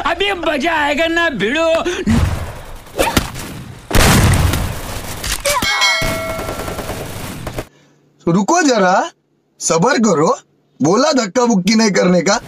अभी मज़ा आएगा ना भिड़ो। रुको जरा, सबर करो। बोला धक्का बुक्की नहीं करने का।